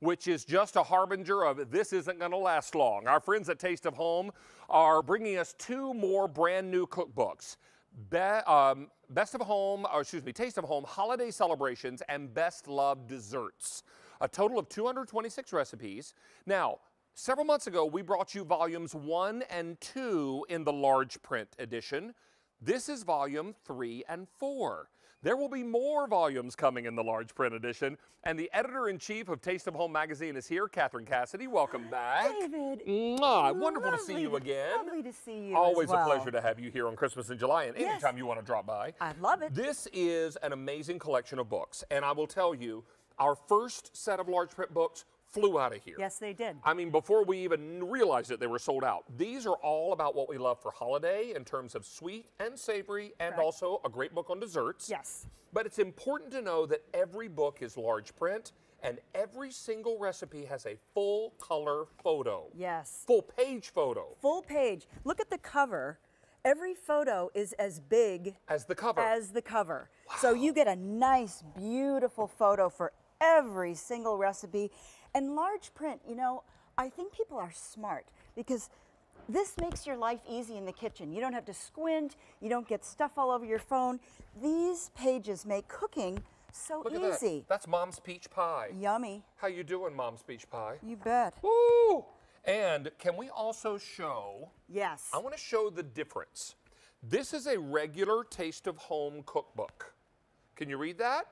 which is just a harbinger of this isn't going to last long. Our friends at Taste of Home are bringing us two more brand new cookbooks. Be, um, best of Home, or excuse me, Taste of Home Holiday Celebrations and Best Loved Desserts. A total of 226 recipes. Now, several months ago, we brought you volumes one and two in the large print edition. This is volume three and four. There will be more volumes coming in the large print edition. And the editor in chief of Taste of Home magazine is here, Catherine Cassidy. Welcome back. David. Mwah, wonderful to see you again. Lovely to see you. Always well. a pleasure to have you here on Christmas in July and Yes. anytime you want to drop by. I love it. This is an amazing collection of books. And I will tell you, our first set of large print books flew out of here. Yes, they did. I mean, before we even realized it, they were sold out. These are all about what we love for holiday in terms of sweet and savory, and Correct. also a great book on desserts. Yes. But it's important to know that every book is large print, and every single recipe has a full color photo. Yes. Full page photo Full page. Look at the cover. Every photo is as big as the cover. as the cover. Wow. So you get a nice, beautiful photo for every single recipe. And large print, you know, I think people are smart because this makes your life easy in the kitchen. You don't have to squint, you don't get stuff all over your phone. These pages make cooking so Look at easy. that. That's Mom's peach pie. Yummy. How you doing, Mom's peach pie? You bet. Woo! And can we also show Yes. I want to show the difference. This is a regular Taste of Home cookbook. Can you read that?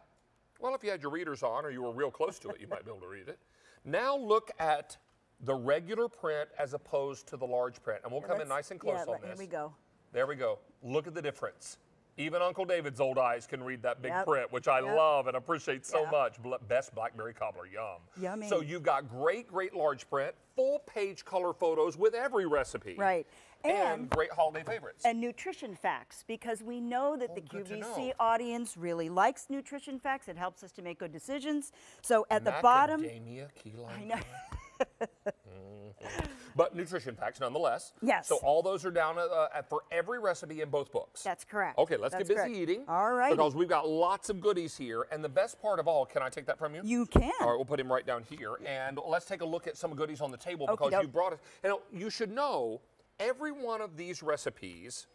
Well, if you had your readers on or you were real close to it, you might be able to read it. Now look at the regular print as opposed to the large print. And we'll come in nice and close yeah, on this. Here we go. There we go. Look at the difference. Even Uncle David's old eyes can read that big Yep. print, which I Yep. love and appreciate so Yep. much. Best blackberry cobbler, yum. Yummy. So you've got great, great large print, full page color photos with every recipe. Right. And, And- great holiday favorites. and nutrition facts because we know that the Oh, to QVC audience really likes nutrition facts. It helps us to make good decisions. So at the bottom, Macadamia key lime I know. But nutrition facts nonetheless. Yes. So all those are down uh, for every recipe in both books. That's correct. Okay, let's That's get busy correct. eating. All right. Because we've got lots of goodies here. And the best part of all, can I take that from you? You can. All right, we'll put him right down here. And let's take a look at some goodies on the table because Okey-doke. you brought us. You know, you should know every one of these recipes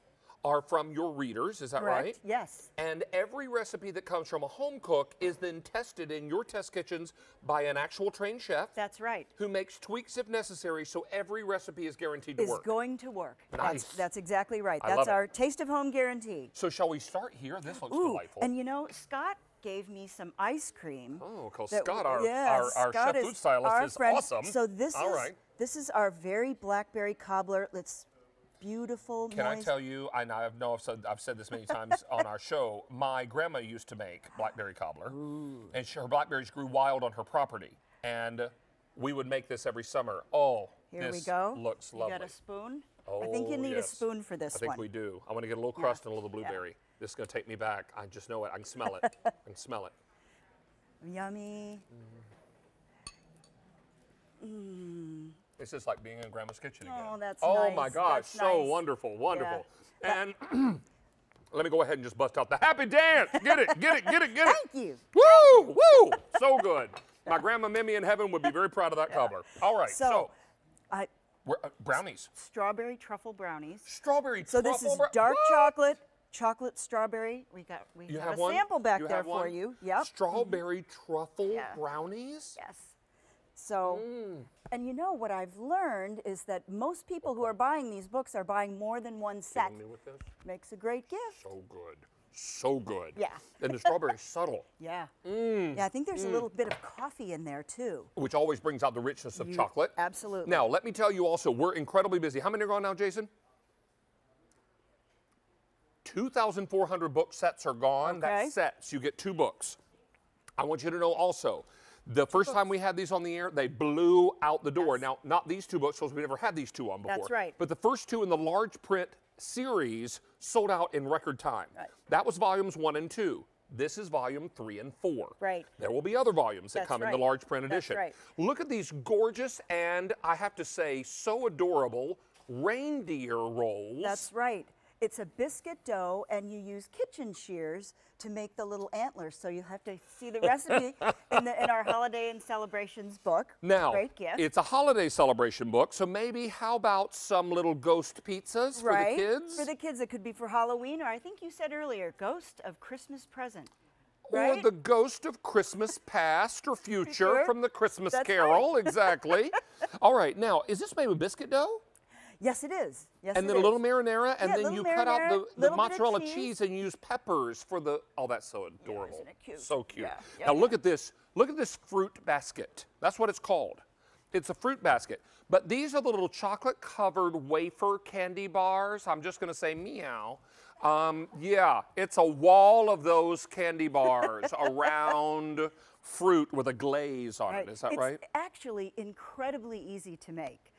are from your readers. Is that Correct. right? Yes. And every recipe that comes from a home cook is then tested in your test kitchens by an actual trained chef That's right. who makes tweaks if necessary so every recipe is guaranteed to Is work. going to work. Nice. That's, that's exactly right. I That's love it. our taste of home guarantee. so shall we start here? This looks Ooh, delightful. and you know, Scott gave me some ice cream. Oh, that- Scott, our- yeah, our- our Scott chef food stylist our is friend. awesome. So this All is right. this is our very blackberry cobbler. It's beautiful. Can I tell you, I know I've, said, I've said this many times on our show, my grandma used to make blackberry cobbler. And she, her blackberries grew wild on her property. And we would make this every summer. Oh, Here this we go. looks you lovely. got a spoon? Oh, I think you Oh, need yes. a spoon for this one. I think one. we do. I want to get a little crust and a little blueberry. This is going to take me back. I just know it. I can smell it. I can smell it. Yummy. Mm. Mm. It's just like being in Grandma's kitchen again. Oh, that's Oh my gosh, That's so nice. wonderful, wonderful. And let me go ahead and just bust out the happy dance. Get it, get it, get it, get it. Thank you. Woo, woo, so good. My grandma Mimi in heaven would be very proud of that cobbler. All right, so, So, I, uh, brownies, strawberry truffle brownies. strawberry So this is dark What? chocolate, chocolate strawberry. We got we You have, have a one? sample back You there for you. Yep. Strawberry truffle Yeah. brownies. Yes. So, Mm. and you know what I've learned is that most people who are buying these books are buying more than one set. Me with this? Makes a great gift. So good, so good. Yeah. And the strawberry's subtle, Yeah. Mm. Yeah, I think there's a little bit of coffee in there too. which always brings out the richness of You- chocolate. absolutely. Now, let me tell you also, we're incredibly busy. How many are gone now, Jason? 2,400 book sets are gone. Okay. That's sets. You get two books. I want you to know also, the first time we had these on the air, they blew out the door. Yes. Now, not these two books, because we never had these two on before. That's right. But the first two in the large print series sold out in record time. Right. That was volumes one and two. This is volume three and four. Right. There will be other volumes that That's come in the large print That's edition. right. Look at these gorgeous and I have to say so adorable reindeer rolls. That's right. It's a biscuit dough, and you use kitchen shears to make the little antlers. So you have to see the recipe in, the, in our holiday and celebrations book. Now, great gift. it's a holiday celebration book, so maybe how about some little ghost pizzas for right? the kids? For the kids, it could be for Halloween, or I think you said earlier, ghost of Christmas present. Or the ghost of Christmas past or future Future. from the Christmas That's right. Carol. Exactly. All right, now, is this made with biscuit dough? Yes, it is. Yes, and then a little marinara, and Yeah, then you cut out the, the little bit of mozzarella cheese. cheese. and use peppers for the. Oh, that's so adorable. isn't it cute? So cute. Yeah, yeah, now yeah. look at this. Look at this fruit basket. That's what it's called. It's a fruit basket. But these are the little chocolate-covered wafer candy bars. I'm just going to say meow. Um, yeah, it's a wall of those candy bars around fruit with a glaze on Right. it. Is that it's right? actually incredibly easy to make.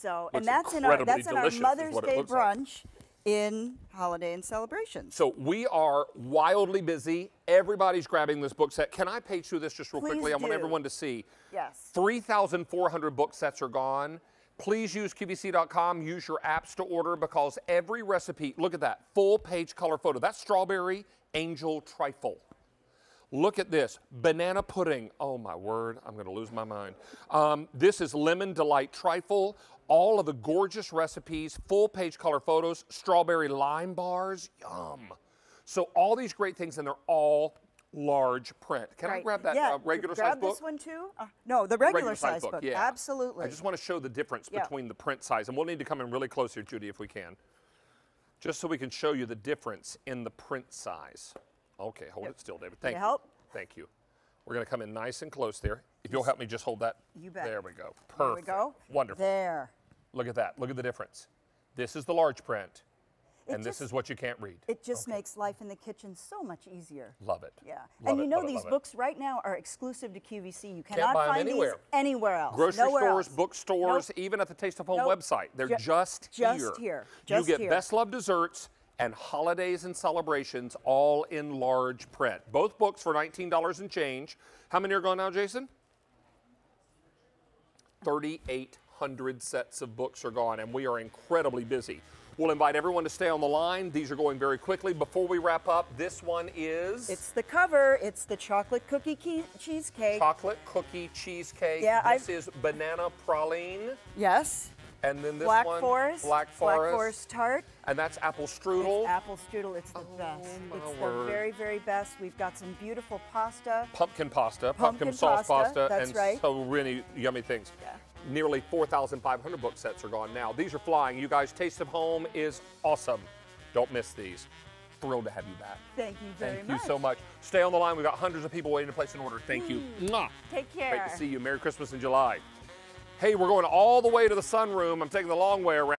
So, and that's in our that's in our Mother's Day looks like. brunch in holiday and celebrations. So we are wildly busy. Everybody's grabbing this book set. Can I page through this just real Please quickly? I want everyone to see. Yes. 3,400 book sets are gone. Please use QVC.com, use your apps to order because every recipe, look at that, full page color photo. That's strawberry angel trifle. Look at this banana pudding. Oh my word, I'm going to lose my mind. Um, this is lemon delight trifle. All of the gorgeous recipes, full page color photos, strawberry lime bars. Yum. So all these great things, and they're all large print. Can I grab that yeah, uh, regular grab size book? Grab this one too. Uh, no, the regular, size size book. yeah. Absolutely. I just want to show the difference Yeah. between the print size, and we'll need to come in really close here, Judy, if we can, just so we can show you the difference in the print size. Okay, hold it still, David. Thank you you. help? Thank you. We're going to come in nice and close there. If you'll help me just hold that. You bet. There we go. Perfect. There we go. Wonderful. There. Look at that. Look at the difference. This is the large print, It and this is what you can't read. It just makes life in the kitchen so much easier. Love it. Yeah. Love and you it, know these it. books right now are exclusive to QVC. You cannot find anywhere. these anywhere else. Grocery Nowhere stores, else. bookstores, Nope. even at the Taste of Home Nope. website. They're Ju- just, just here. here. you get here. best loved desserts and holidays and celebrations all in large print. Both books for $19 and change. How many are gone now, Jason? 3,800 sets of books are gone, and we are incredibly busy. We'll invite everyone to stay on the line. These are going very quickly. Before we wrap up, this one is It's the cover. It's the chocolate cookie key- cheesecake. chocolate cookie cheesecake. Yeah, this I've- is banana praline. yes. And then this Black one, forest. Black Forest. Black forest tart. And that's apple strudel. It's apple strudel. It's the oh best. my It's word. the very, very best. We've got some beautiful pasta. pumpkin pasta, pumpkin, Pumpkin sauce pasta, pasta, that's and right. so many yummy things. Yeah. Nearly 4,500 book sets are gone now. These are flying. You guys, Taste of Home is awesome. Don't miss these. Thrilled to have you back. Thank you very Thank much. Thank you so much. Stay on the line. We've got hundreds of people waiting to place an order. Thank mm. you. Mwah. Take care. Great to see you. Merry Christmas in July. Hey, we're going all the way to the sunroom. I'm taking the long way around.